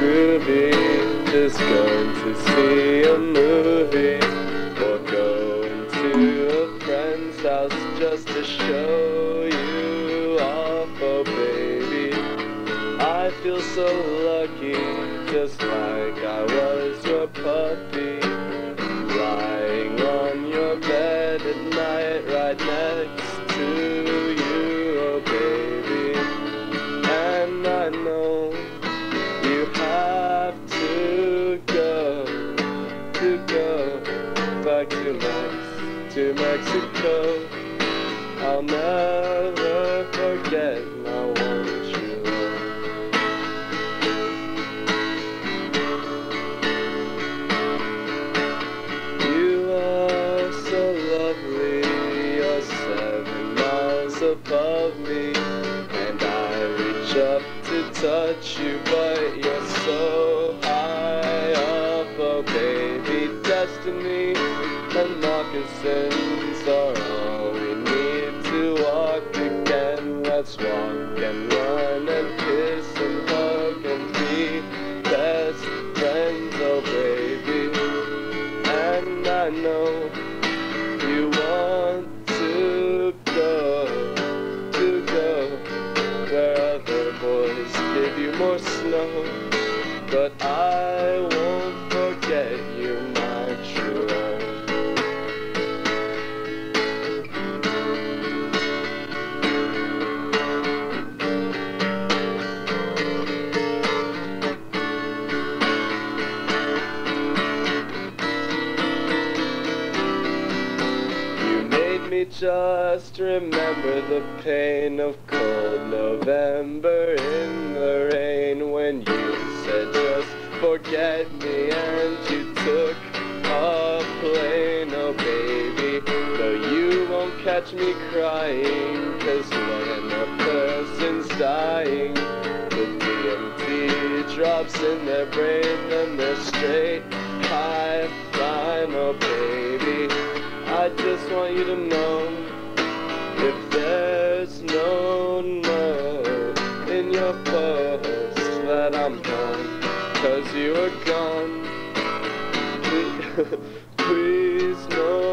movie, just going to see a movie, or going to a friend's house just to show you off, oh baby. I feel so lucky, just like I was your puppy, lying to Mexico. I'll never forget my one true love. You are so lovely, you're seven miles above me, and I reach up to touch you, but you're so high up, oh baby, destiny and moccasins are all we need to walk again. Let's walk and run and kiss and hug and be best friends, oh baby. And I know you want to go, to go where other boys give you more snow. But I just remember the pain of cold November in the rain when you said just forget me and you took a plane, oh baby. Though you won't catch me crying, cause when a person's dying, the DMT drops in their brain and they're straight high flying, oh baby want you to know if there's no love in your first that I'm home, cause you are gone. Please, please no.